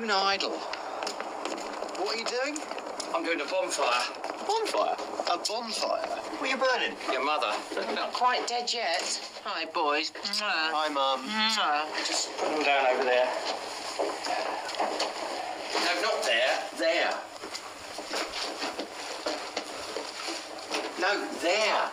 Stone idol. What are you doing? I'm doing a bonfire. Bonfire? A bonfire? What are you burning? Your mother. Not quite dead yet. Hi, boys. Hi, Mum. Just put them down over there. No, not there. There. No, there.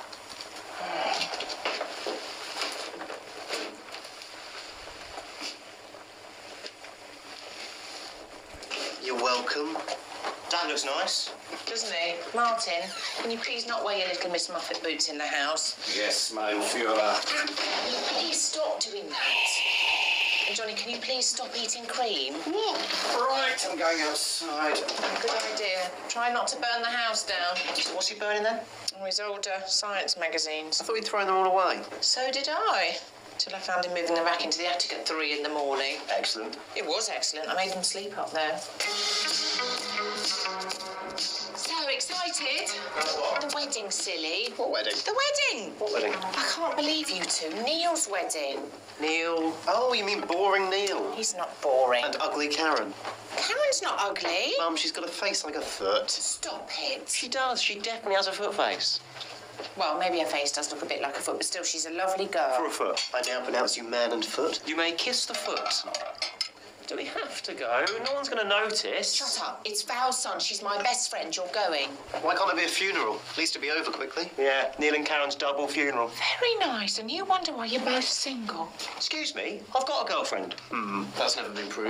You're welcome. That looks nice. Doesn't he? Martin, can you please not wear your little Miss Muffet boots in the house? Yes, mein Führer. Can you please stop doing that? And Jonny, can you please stop eating cream? What? Right, I'm going outside. Good idea. Try not to burn the house down. What's he burning then? Oh, his older science magazines. I thought he'd thrown them all away. So did I. Till I found him moving them back into the attic at three in the morning. Excellent. It was excellent. I made him sleep up there. So excited. The wedding, silly. What wedding? The wedding. What wedding? I can't believe you two. Neil's wedding. Neil. Oh, you mean boring Neil? He's not boring. And ugly Karen. Karen's not ugly. Mum, she's got a face like a foot. Stop it. She does. She definitely has a foot face. Well, maybe her face does look a bit like a foot, but still, she's a lovely girl. For a foot. I now pronounce you man and foot. You may kiss the foot. Do we have to go? No one's going to notice. Shut up. It's Val's son. She's my best friend. You're going. Why can't there be a funeral? At least it'll be over quickly. Yeah, Neil and Karen's double funeral. Very nice. And you wonder why you're both single. Excuse me, I've got a girlfriend. Hmm, that's never been proved.